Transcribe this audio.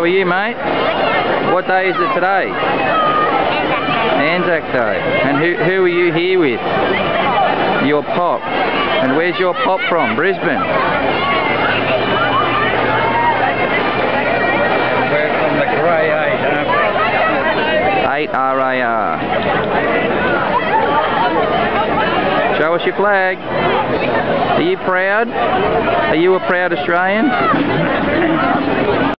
How are you, mate? What day is it today? Anzac Day. And who, who are you here with? Your pop. And where's your pop from? Brisbane. We're from the grey Eight, 8RAR. Show us your flag. Are you proud? Are you a proud Australian?